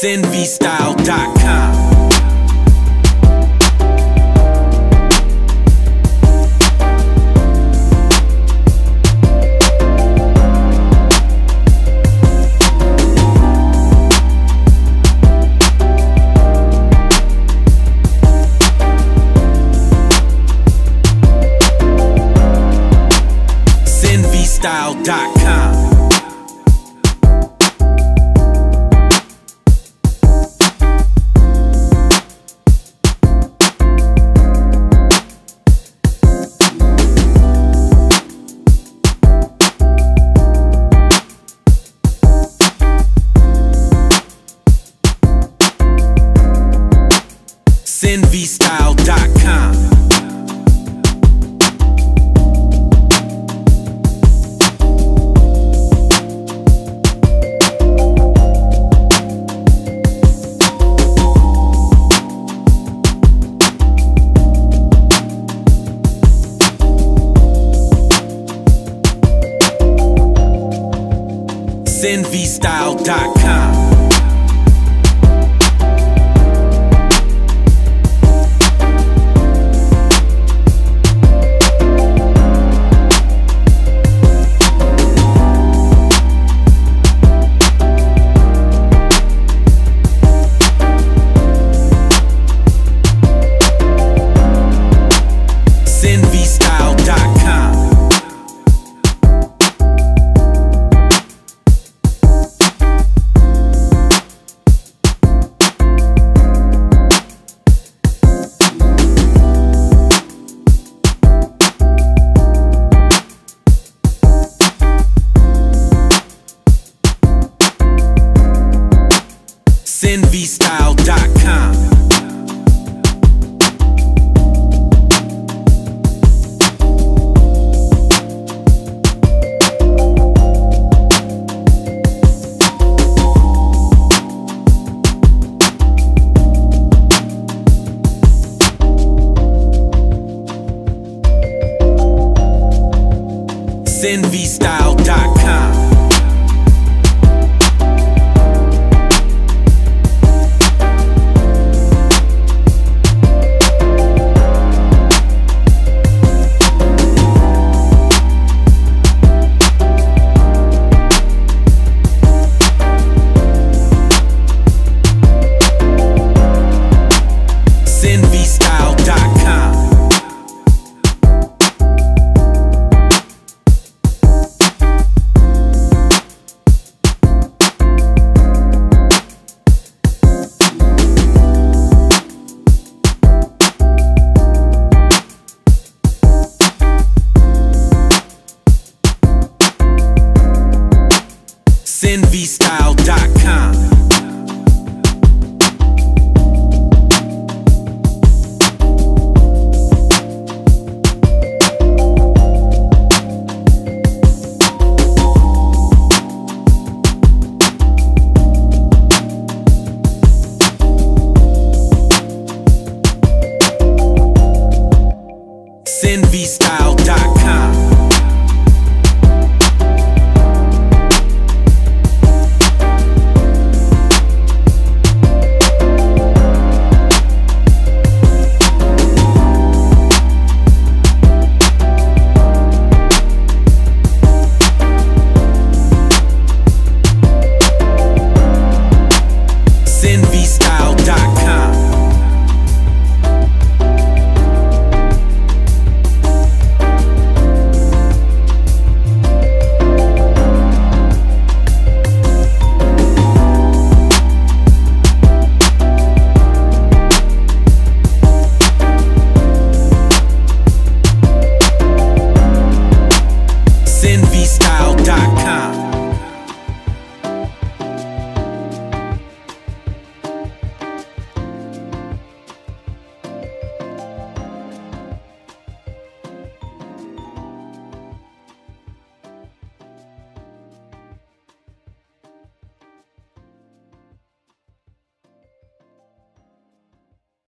SinVStyle.com. Style.com SNVStyle.com. sinvstyle.com. freestyle.com. sinvstyle.com SinVStyle.com.